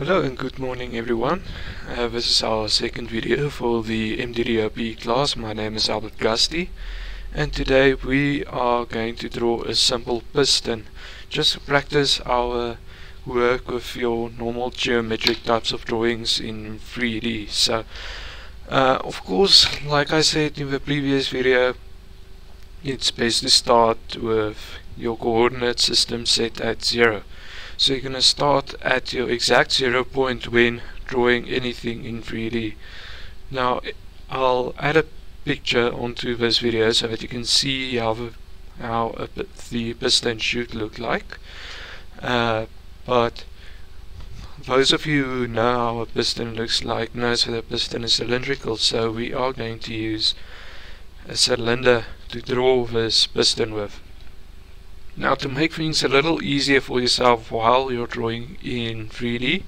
Hello and good morning everyone. Uh, this is our second video for the MDDOP class. My name is Albert Guisti and today we are going to draw a simple piston just to practice our work with your normal geometric types of drawings in 3D. So uh, of course like I said in the previous video it's best to start with your coordinate system set at 0. So you're to start at your exact zero point when drawing anything in 3D. Now I'll add a picture onto this video so that you can see how the, how a, the piston should look like. Uh, but those of you who know how a piston looks like knows that a piston is cylindrical so we are going to use a cylinder to draw this piston with. Now to make things a little easier for yourself while you're drawing in 3D,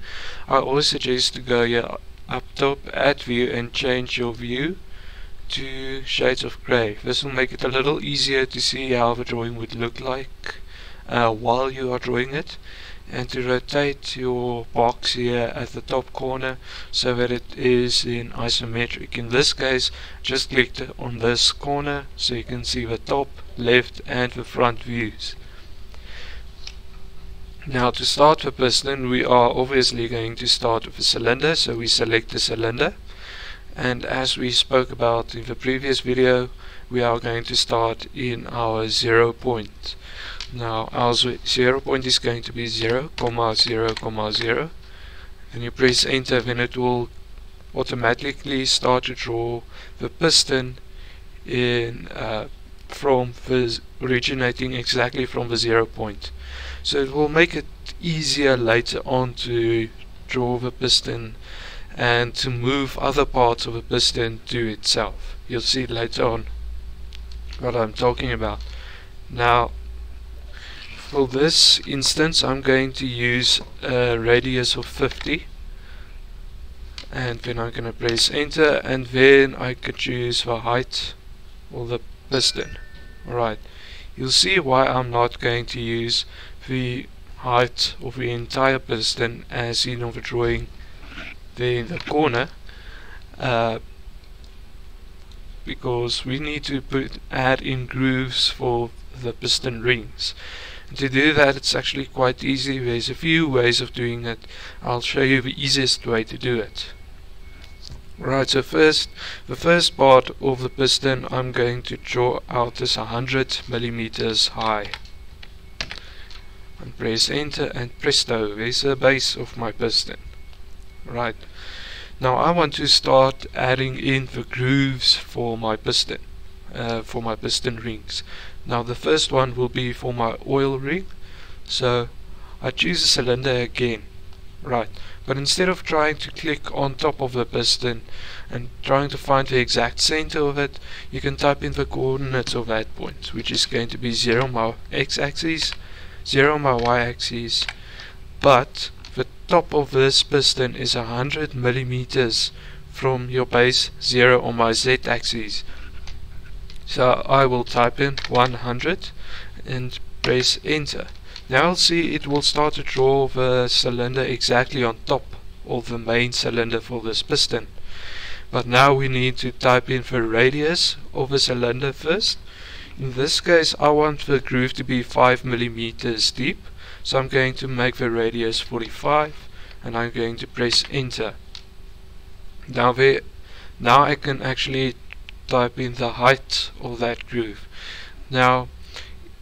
I always suggest to go here up top, add view and change your view to shades of grey. This will make it a little easier to see how the drawing would look like uh, while you are drawing it and to rotate your box here at the top corner so that it is in isometric. In this case just click on this corner so you can see the top, left and the front views. Now to start the piston we are obviously going to start with a cylinder so we select the cylinder and as we spoke about in the previous video we are going to start in our zero point. Now our zero point is going to be 0, comma 0, comma 0 and you press enter then it will automatically start to draw the piston in uh, from the originating exactly from the zero point. So it will make it easier later on to draw the piston and to move other parts of the piston to itself. You'll see later on what I'm talking about. Now for this instance I'm going to use a radius of 50 and then I'm going to press enter and then I can choose the height of the piston. Alright, you'll see why I'm not going to use the height of the entire piston as seen on the drawing there in the corner uh, because we need to put add in grooves for the piston rings and to do that it's actually quite easy. There's a few ways of doing it. I'll show you the easiest way to do it. Right, so first, the first part of the piston I'm going to draw out is 100 millimeters high. And press enter and presto there's the base of my piston. Right. Now I want to start adding in the grooves for my piston uh, for my piston rings now the first one will be for my oil ring so I choose a cylinder again. Right. But instead of trying to click on top of the piston and trying to find the exact center of it you can type in the coordinates of that point which is going to be 0 my x-axis 0 my y-axis. But the top of this piston is 100 millimeters from your base 0 on my z-axis so I will type in 100 and press enter. Now I'll see it will start to draw the cylinder exactly on top of the main cylinder for this piston. But now we need to type in the radius of the cylinder first. In this case I want the groove to be 5 millimeters deep. So I'm going to make the radius 45 and I'm going to press enter. Now now I can actually type in the height of that groove. Now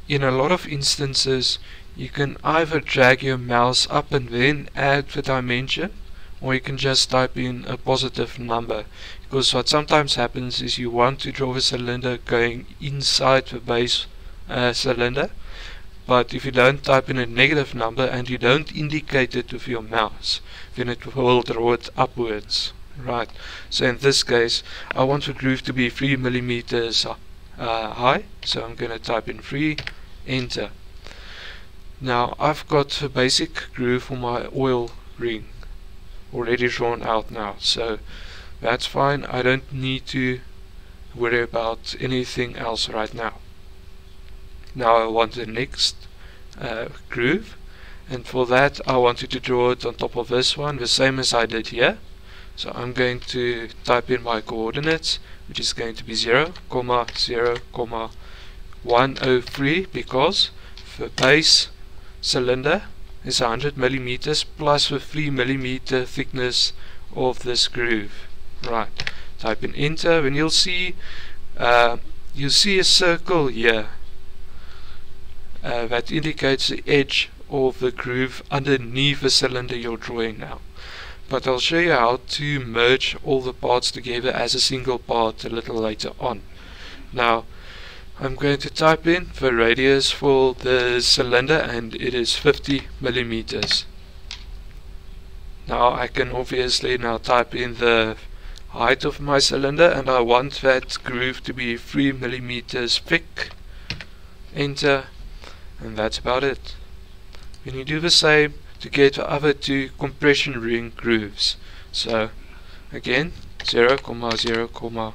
in a lot of instances you can either drag your mouse up and then add the dimension or you can just type in a positive number. Because what sometimes happens is you want to draw a cylinder going inside the base uh, cylinder but if you don't type in a negative number and you don't indicate it with your mouse then it will draw it upwards right. So in this case I want the groove to be 3 millimeters uh, high. So I'm going to type in 3 enter. Now I've got a basic groove for my oil ring already drawn out now. So that's fine. I don't need to worry about anything else right now. Now I want the next uh, groove. And for that I wanted to draw it on top of this one the same as I did here so I'm going to type in my coordinates which is going to be 0 comma 0 comma 103 because the base cylinder is 100 millimeters plus the 3 millimeter thickness of this groove right type in enter and you'll see uh, you'll see a circle here uh, that indicates the edge of the groove underneath the cylinder you're drawing now. But I'll show you how to merge all the parts together as a single part a little later on. Now, I'm going to type in the radius for the cylinder and it is 50 millimeters. Now I can obviously now type in the height of my cylinder and I want that groove to be 3 millimeters thick. Enter and that's about it. When you do the same to get the other two compression ring grooves. So again 0, 0,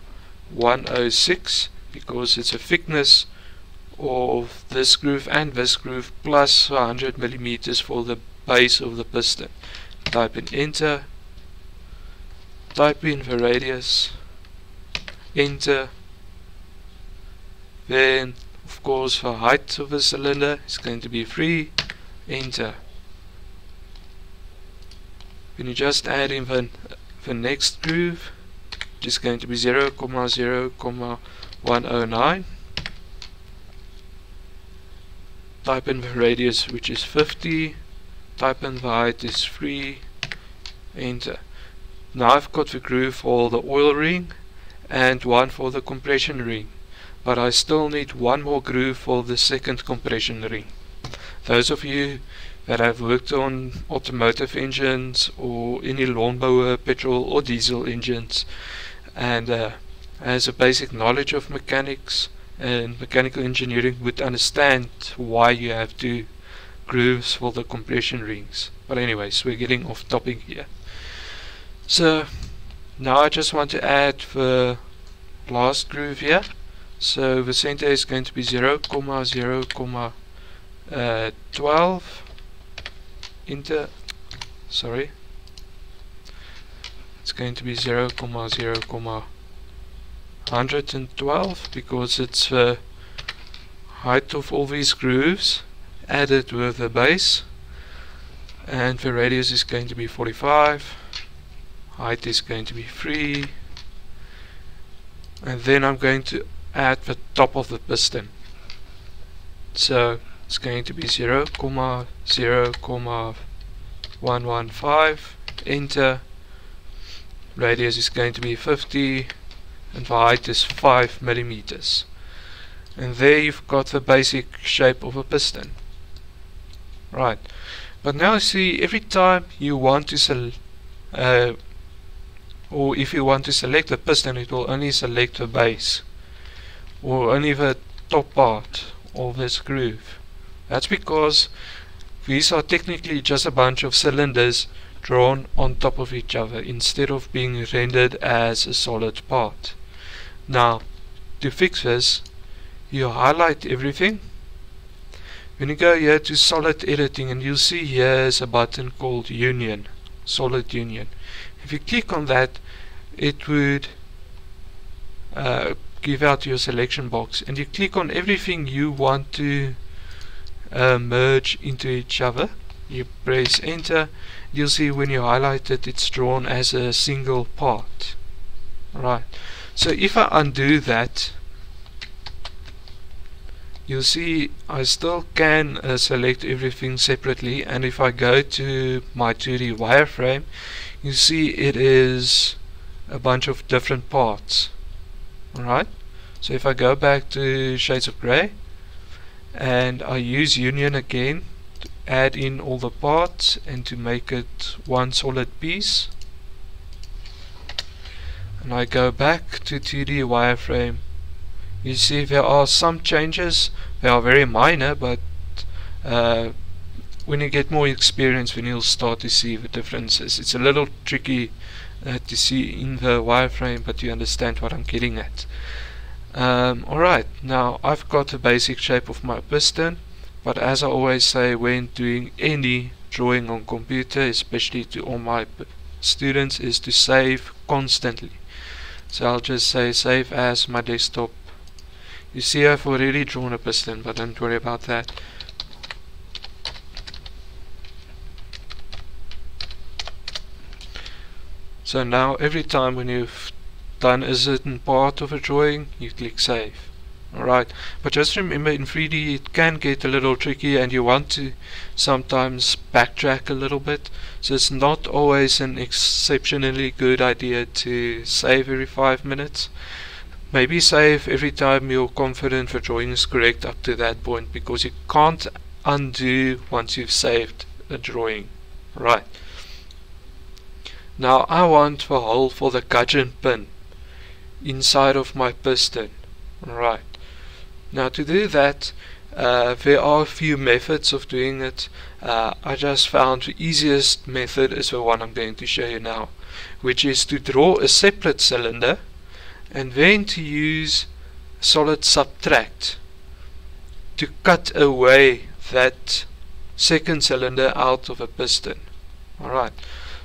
106 because it's a thickness of this groove and this groove plus 100 millimeters for the base of the piston. Type in enter, type in the radius, enter, then of course the height of the cylinder is going to be 3 enter when you just add in the, the next groove which is going to be 0, 0, 109 type in the radius which is 50 type in the height is 3 enter. Now I've got the groove for the oil ring and one for the compression ring but I still need one more groove for the second compression ring. Those of you that have worked on automotive engines or any lawnmower, petrol or diesel engines and uh, has a basic knowledge of mechanics and mechanical engineering would understand why you have two grooves for the compression rings. But anyways, we're getting off topic here. So now I just want to add the last groove here. So the center is going to be 0, comma 0, uh, 12 enter sorry. It's going to be 0 comma 0 comma 112 because it's the height of all these grooves added with the base. And the radius is going to be 45 height is going to be 3 and then I'm going to add the top of the piston. So it's going to be 0, comma 0, comma 115 enter. Radius is going to be 50 and the height is 5 millimeters. And there you've got the basic shape of a piston. Right. But now see every time you want to select uh, or if you want to select the piston it will only select the base or only the top part of this groove that's because these are technically just a bunch of cylinders drawn on top of each other instead of being rendered as a solid part. Now, to fix this, you highlight everything. When you go here to solid editing and you'll see here is a button called union, solid union. If you click on that, it would uh, give out your selection box and you click on everything you want to uh, merge into each other. You press enter you'll see when you highlight it it's drawn as a single part. Right. So if I undo that you'll see I still can uh, select everything separately and if I go to my 2D wireframe you see it is a bunch of different parts. Alright. So if I go back to shades of grey and I use union again to add in all the parts and to make it one solid piece. And I go back to 2D wireframe. You see there are some changes. They are very minor but uh, when you get more experience then you'll start to see the differences. It's a little tricky uh, to see in the wireframe but you understand what I'm getting at um, Alright, now I've got the basic shape of my piston. but as I always say when doing any drawing on computer especially to all my students is to save constantly so I'll just say save as my desktop you see I've already drawn a piston but don't worry about that so now every time when you've done a certain part of a drawing? You click save. Alright. But just remember in 3D it can get a little tricky and you want to sometimes backtrack a little bit. So it's not always an exceptionally good idea to save every 5 minutes. Maybe save every time you're confident the drawing is correct up to that point because you can't undo once you've saved a drawing. Right. Now I want the hole for the gudgeon pin inside of my piston right now to do that, uh, there are a few methods of doing it. Uh, I just found the easiest method is the one I'm going to show you now, which is to draw a separate cylinder and then to use solid subtract to cut away that second cylinder out of a piston. Alright,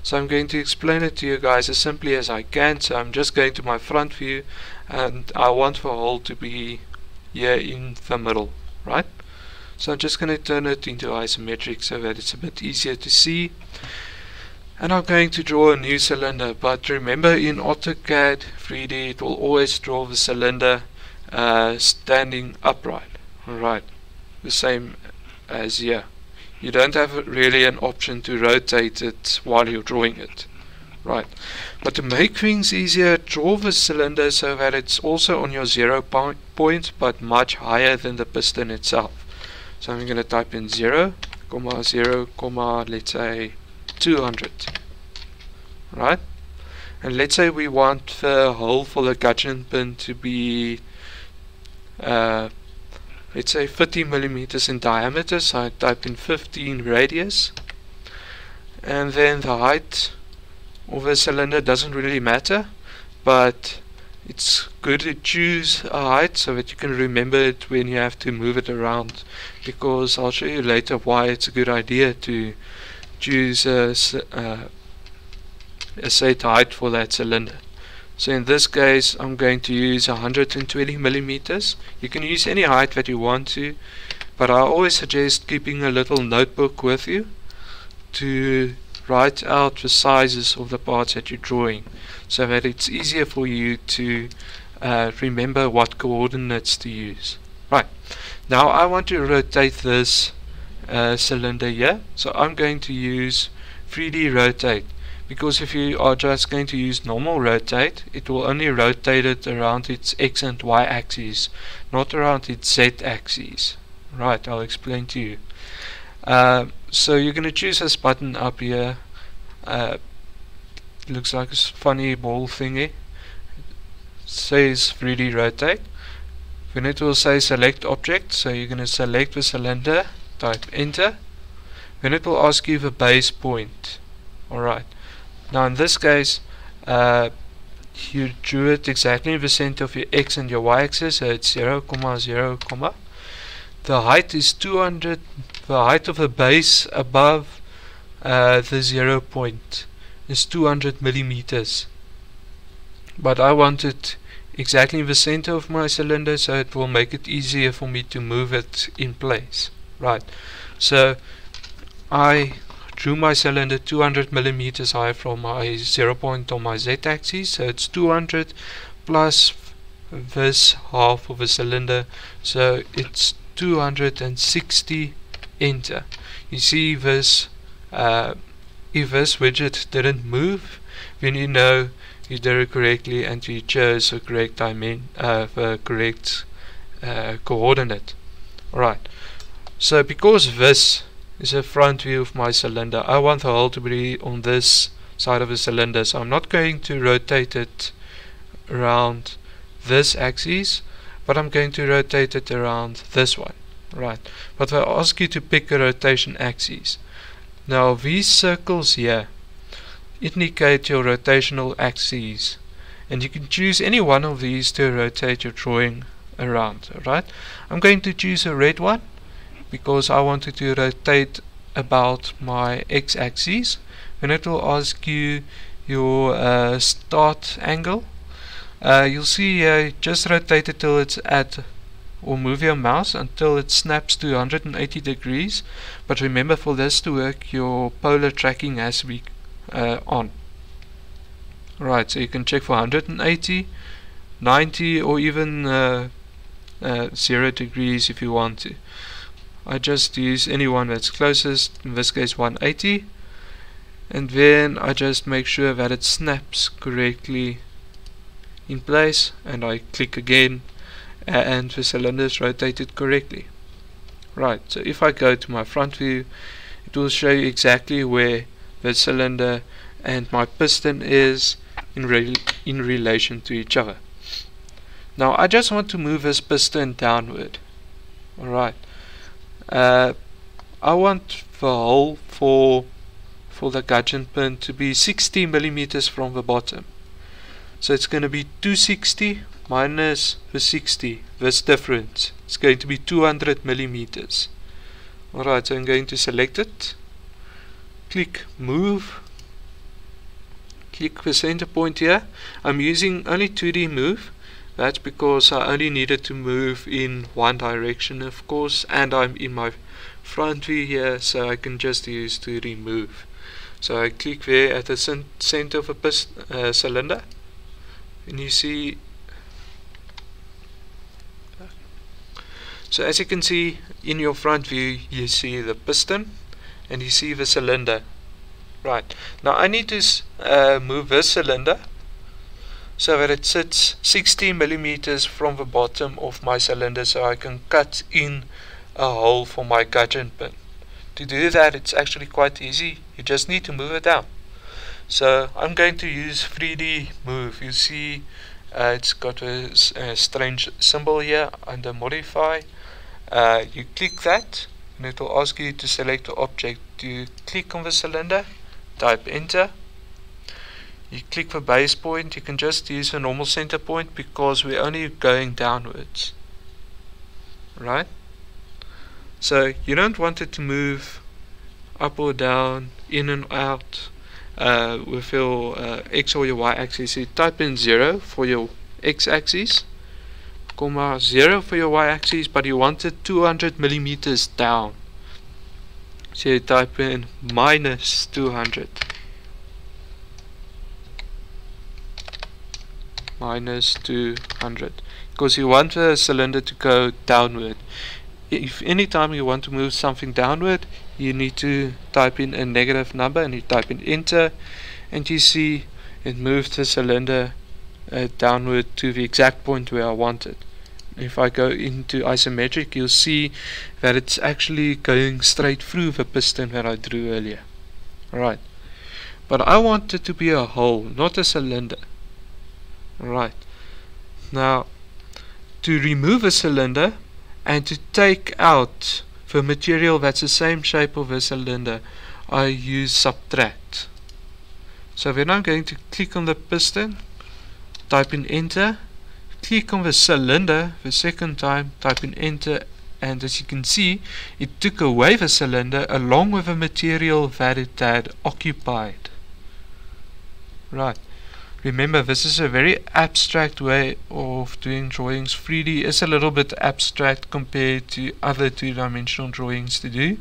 so I'm going to explain it to you guys as simply as I can. So I'm just going to my front view and I want the hole to be here in the middle, right? So I'm just going to turn it into isometric so that it's a bit easier to see. And I'm going to draw a new cylinder, but remember in AutoCAD 3D it will always draw the cylinder uh, standing upright, right? The same as here. You don't have really an option to rotate it while you're drawing it. Right. But to make things easier, draw the cylinder so that it's also on your zero point, but much higher than the piston itself. So I'm going to type in 0, comma 0, comma let's say 200. Right? And let's say we want the hole for the gudgeon pin to be uh, let's say 50 millimeters in diameter, so I type in 15 radius. And then the height of a cylinder doesn't really matter but it's good to choose a height so that you can remember it when you have to move it around because I'll show you later why it's a good idea to choose a, uh, a set height for that cylinder so in this case I'm going to use 120 millimeters. You can use any height that you want to but I always suggest keeping a little notebook with you to write out the sizes of the parts that you're drawing so that it's easier for you to uh, remember what coordinates to use. Right, now I want to rotate this uh, cylinder here, so I'm going to use 3D rotate because if you are just going to use normal rotate it will only rotate it around its x and y axes not around its z axes. Right I'll explain to you. Uh, so you're going to choose this button up here. Uh, looks like a funny ball thingy. It says 3D rotate. Then it will say select object so you're going to select the cylinder type enter. Then it will ask you the base point. Alright now in this case uh, you drew it exactly in the center of your x and your y axis so it's 0 comma 0 comma. The height is 200 the height of the base above uh, the zero point is 200 millimeters. But I want it exactly in the center of my cylinder so it will make it easier for me to move it in place. Right. So I drew my cylinder 200 millimeters high from my zero point on my z-axis so it's 200 plus this half of a cylinder so it's 260 enter. You see this uh, if this widget didn't move then you know you did it correctly and you chose the correct dimen uh, the correct uh, coordinate. Alright so because this is a front view of my cylinder. I want the hole to be on this side of the cylinder so I'm not going to rotate it around this axis but I'm going to rotate it around this one. Right. But I ask you to pick a rotation axis now these circles here. Indicate your rotational axes and you can choose any one of these to rotate your drawing around. Right. I'm going to choose a red one because I wanted to rotate about my x-axis. And it will ask you your uh, start angle uh, you'll see here just rotate it till it's at or move your mouse until it snaps to 180 degrees. But remember for this to work your polar tracking has to be uh, on. Right so you can check for 180 90 or even uh, uh, 0 degrees if you want to I just use any one that's closest in this case 180 and then I just make sure that it snaps correctly in place and I click again uh, and the cylinder is rotated correctly. Right so if I go to my front view it will show you exactly where the cylinder and my piston is in, re in relation to each other. Now I just want to move this piston downward. Alright uh, I want the hole for for the gudgeon pin to be 60 millimeters from the bottom. So it's going to be 260 minus the 60 this difference. It's going to be 200 millimeters. Alright so I'm going to select it. Click move. Click the center point here. I'm using only 2D move that's because I only needed to move in one direction of course and I'm in my front view here so I can just use 2D move so I click there at the center of a uh, cylinder and you see so as you can see in your front view you see the piston and you see the cylinder. Right. Now I need to uh, move this cylinder so that it sits 60 millimeters from the bottom of my cylinder so I can cut in a hole for my gudgeon pin. To do that it's actually quite easy. You just need to move it down. So I'm going to use 3D move. You see uh, it's got a, a, strange symbol here under modify. Uh, you click that and it will ask you to select the object. You click on the cylinder type enter you click the base point you can just use a normal center point because we're only going downwards right so you don't want it to move up or down, in and out uh, with your uh, x or your y axis. You type in 0 for your x axis, comma 0 for your y axis, but you want it 200 millimeters down. So you type in minus 200. Minus 200 because you want the cylinder to go downward. If anytime you want to move something downward you need to type in a negative number and you type in enter and you see it moves the cylinder uh, downward to the exact point where I want it. If I go into isometric you'll see that it's actually going straight through the piston that I drew earlier. Alright. But I want it to be a hole not a cylinder alright now to remove a cylinder and to take out the material that's the same shape of a cylinder I use subtract. So then I'm going to click on the piston type in enter click on the cylinder the second time type in enter and as you can see it took away the cylinder along with the material that it had occupied. Right Remember, this is a very abstract way of doing drawings. 3D is a little bit abstract compared to other two-dimensional drawings to do.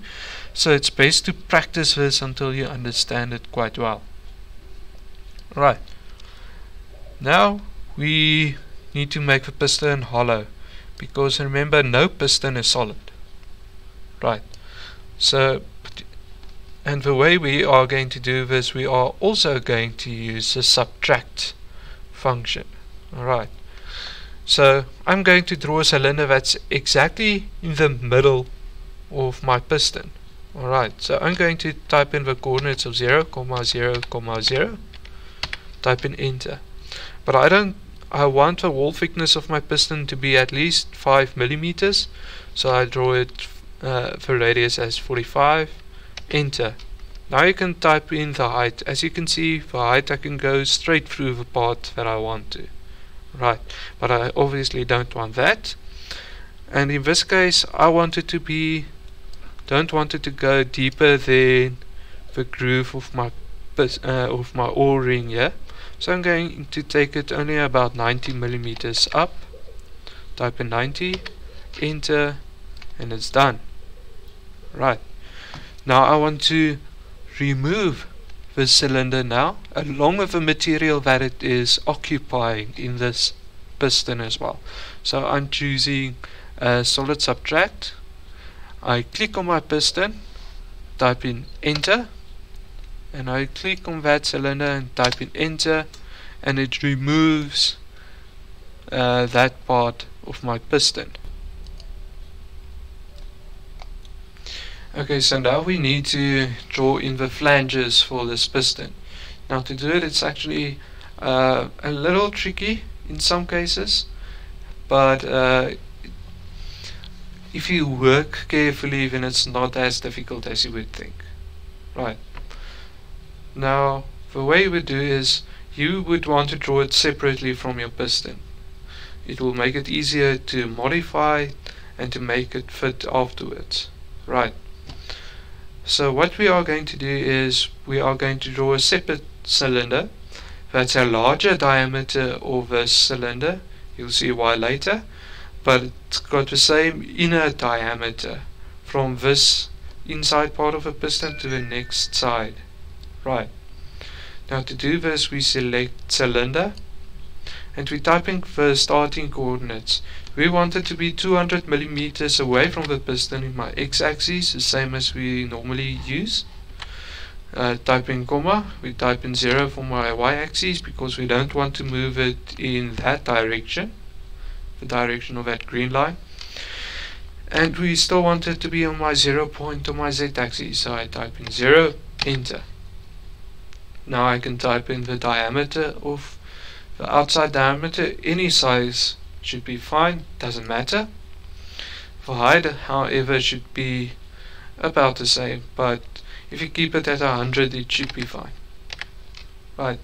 So it's best to practice this until you understand it quite well. Right. Now we need to make the piston hollow. Because remember, no piston is solid. Right. So and the way we are going to do this, we are also going to use the subtract function. Alright. So I'm going to draw a cylinder that's exactly in the middle of my piston. Alright, so I'm going to type in the coordinates of 0, comma 0, comma 0. Type in enter. But I don't I want the wall thickness of my piston to be at least 5 millimeters. So I draw it uh, the radius as 45 enter. Now you can type in the height. As you can see for height I can go straight through the part that I want to. Right. But I obviously don't want that. And in this case I want it to be don't want it to go deeper than the groove of my uh, of my o-ring here so I'm going to take it only about 90 millimeters up. Type in 90 enter and it's done. Right now I want to remove the cylinder now along with the material that it is occupying in this piston as well. So I'm choosing uh, solid subtract. I click on my piston type in enter and I click on that cylinder and type in enter and it removes uh, that part of my piston okay so now we need to draw in the flanges for this piston. Now to do it it's actually uh, a little tricky in some cases but uh, if you work carefully then it's not as difficult as you would think. Right. Now the way we do is you would want to draw it separately from your piston. It will make it easier to modify and to make it fit afterwards. Right so what we are going to do is we are going to draw a separate cylinder that's a larger diameter of this cylinder. You'll see why later. But it's got the same inner diameter from this inside part of a piston to the next side. Right. Now to do this we select cylinder and we type in the starting coordinates. We want it to be 200 millimeters away from the piston. In my x-axis the same as we normally use. Uh, type in comma we type in 0 for my y-axis because we don't want to move it in that direction the direction of that green line. And we still want it to be on my 0 point on my z-axis so I type in 0 enter. Now I can type in the diameter of the outside diameter any size should be fine doesn't matter. For height however should be about the same but if you keep it at 100 it should be fine. Right.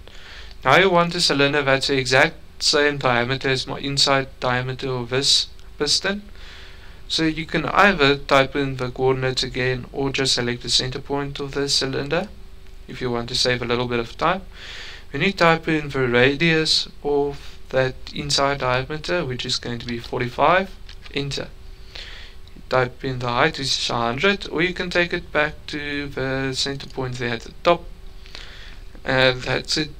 Now you want a cylinder that's the exact same diameter as my inside diameter of this piston. So you can either type in the coordinates again or just select the center point of the cylinder if you want to save a little bit of time when you type in the radius of that inside diameter which is going to be 45 enter. Type in the height which is 100 or you can take it back to the center point there at the top. And that's it.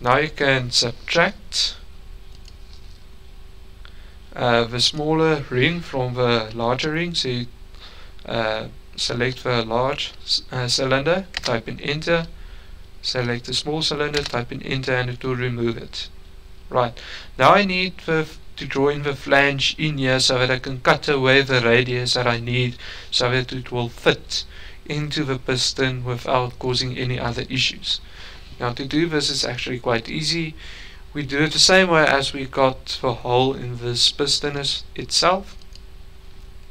Now you can subtract uh, the smaller ring from the larger ring. So you uh, select the large uh, cylinder type in enter select the small cylinder type in enter and it will remove it right now I need the, to draw in the flange in here so that I can cut away the radius that I need so that it will fit into the piston without causing any other issues now to do this is actually quite easy. We do it the same way as we got the hole in this piston itself.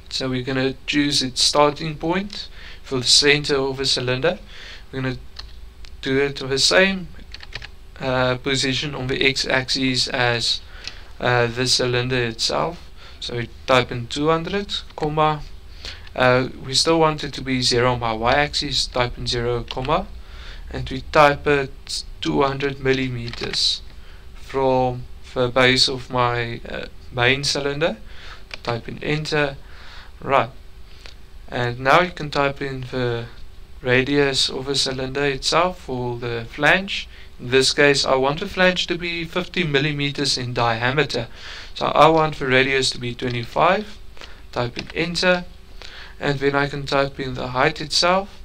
So we're going to choose its starting point for the center of the cylinder. We're going to do it the same uh, position on the x-axis as uh, the cylinder itself. So we type in 200, comma. Uh, we still want it to be 0 on my y-axis, type in 0, comma and we type it 200 millimeters from the base of my uh, main cylinder type in enter right and now you can type in the radius of a cylinder itself for the flange. In this case I want the flange to be 50 millimeters in diameter. So I want the radius to be 25 type in enter. And then I can type in the height itself.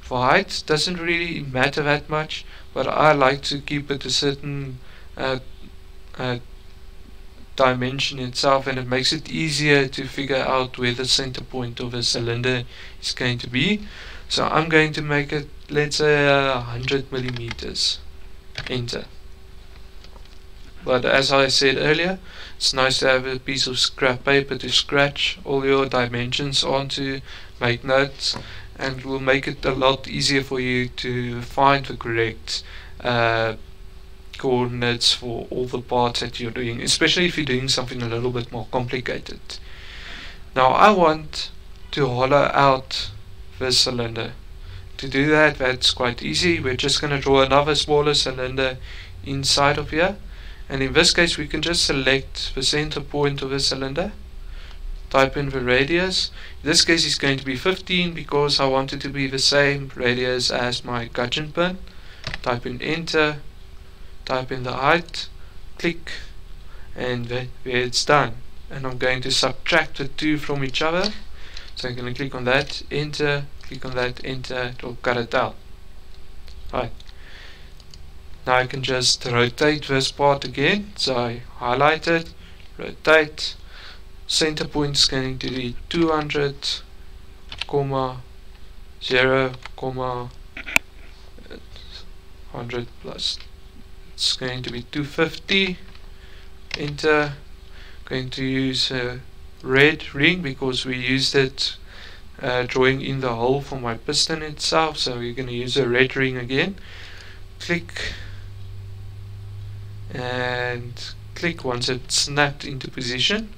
For height doesn't really matter that much but I like to keep it a certain uh, uh, dimension itself and it makes it easier to figure out where the center point of a cylinder is going to be so I'm going to make it let's say uh, 100 millimeters enter but as I said earlier it's nice to have a piece of scrap paper to scratch all your dimensions onto make notes and will make it a lot easier for you to find the correct uh, coordinates for all the parts that you're doing, especially if you're doing something a little bit more complicated. Now I want to hollow out this cylinder. To do that, that's quite easy. We're just going to draw another smaller cylinder inside of here. And in this case, we can just select the center point of the cylinder. Type in the radius. In this case, it's going to be 15 because I want it to be the same radius as my gudgeon pin. Type in enter. Type in the height. Click. And there it's done. And I'm going to subtract the two from each other. So I'm going to click on that, enter, click on that, enter, it will cut it out. Right. Now I can just rotate this part again. So I highlight it, rotate. Center point is going to be 200, comma, 0, comma, 100 plus. It's going to be 250. Enter. Going to use red ring because we used it uh, drawing in the hole for my piston itself. So we're going to use a red ring again. Click. And click once it's snapped into position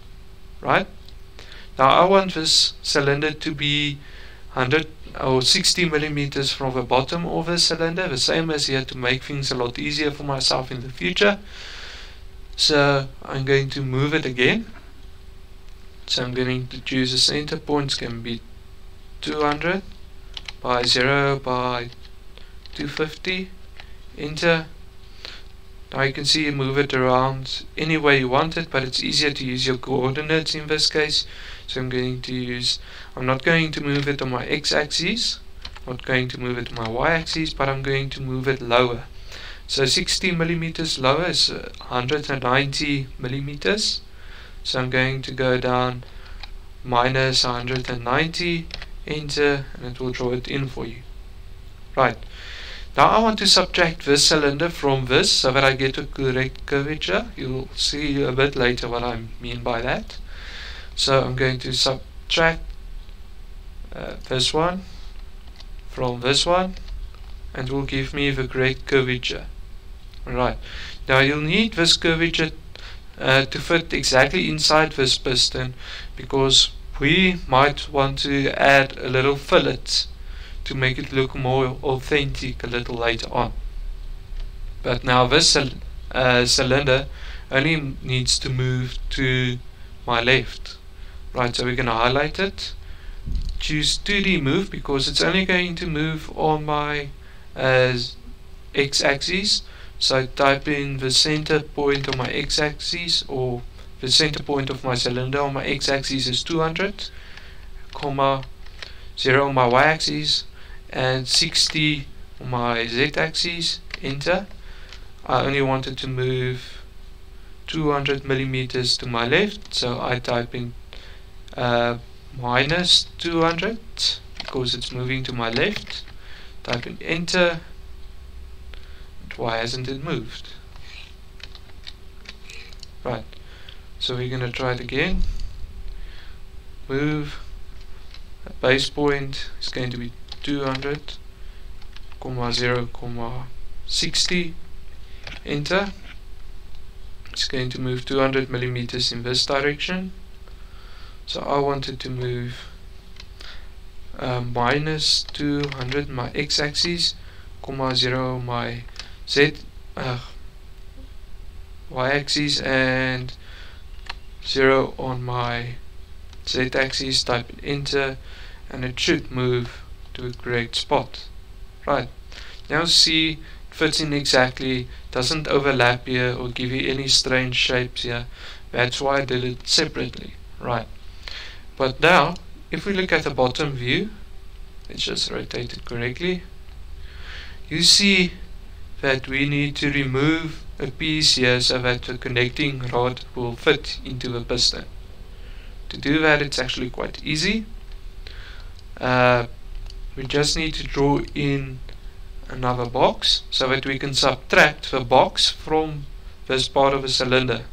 right? Now I want this cylinder to be 100 or 60 millimeters from the bottom of the cylinder the same as here to make things a lot easier for myself in the future. So I'm going to move it again so I'm going to choose the center points can be 200 by 0 by 250 enter. Now you can see you move it around any way you want it but it's easier to use your coordinates in this case. So I'm going to use I'm not going to move it on my x-axis not going to move it on my y-axis but I'm going to move it lower. So 60 millimeters lower is uh, 190 millimeters so I'm going to go down minus 190 enter and it will draw it in for you. Right. Now I want to subtract this cylinder from this so that I get a correct curvature. You'll see a bit later what I mean by that. So I'm going to subtract uh, this one from this one and it will give me the correct curvature. Right. Now you'll need this curvature uh, to fit exactly inside this piston because we might want to add a little fillet to make it look more authentic a little later on. But now this uh, cylinder only needs to move to my left. Right, so we're going to highlight it. Choose 2D move because it's only going to move on my uh, x-axis. So type in the center point on my x-axis or the center point of my cylinder. On my x-axis is 200 comma 0 on my y-axis and 60 on my z-axis. Enter. I only wanted to move 200 millimeters to my left so I type in uh, minus 200 because it's moving to my left. Type in enter why hasn't it moved? Right so we're going to try it again. Move. Base point is going to be 200 comma 0 comma 60 enter. It's going to move 200 millimeters in this direction. So I wanted to move uh, minus 200 my x-axis comma 0 my z uh, y-axis and 0 on my z-axis, type in enter and it should move to a correct spot. Right, now see fits in exactly, doesn't overlap here or give you any strange shapes here. That's why I did it separately. Right, but now if we look at the bottom view, let's just rotate it correctly, you see that we need to remove a piece here so that the connecting rod will fit into the piston. To do that it's actually quite easy. Uh, we just need to draw in another box so that we can subtract the box from this part of the cylinder.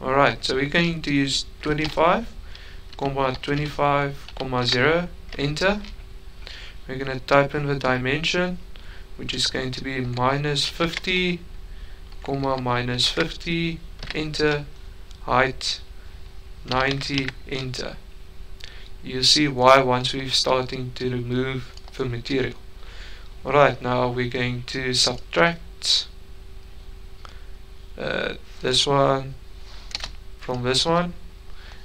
Alright, so we're going to use 25, comma 25, comma 0, enter. We're going to type in the dimension which is going to be minus 50 comma minus 50 enter height 90 enter you see why once we're starting to remove the material. Alright now we're going to subtract uh, this one from this one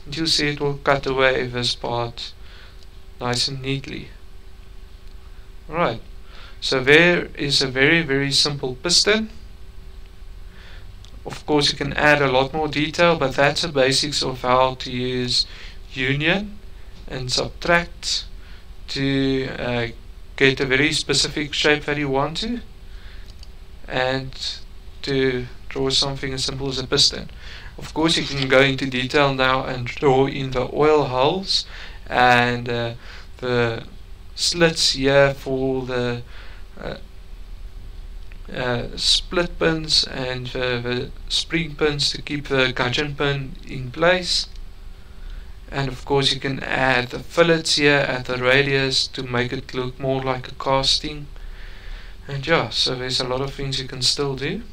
and you'll see it will cut away this part nice and neatly. Alright so there is a very very simple piston of course you can add a lot more detail but that's the basics of how to use union and subtract to uh, get a very specific shape that you want to and to draw something as simple as a piston. Of course you can go into detail now and draw in the oil holes and uh, the slits here for the uh, uh, split pins and the, the, spring pins to keep the gudgeon pin in place. And of course you can add the fillets here at the radius to make it look more like a casting. And yeah so there's a lot of things you can still do.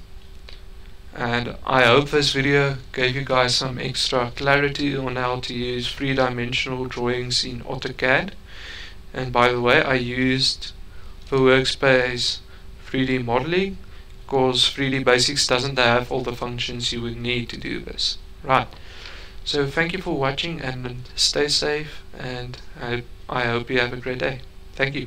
And I hope this video gave you guys some extra clarity on how to use three-dimensional drawings in AutoCAD. And by the way I used the workspace 3D modeling because 3D Basics doesn't have all the functions you would need to do this. Right. So thank you for watching and stay safe and I, I hope you have a great day. Thank you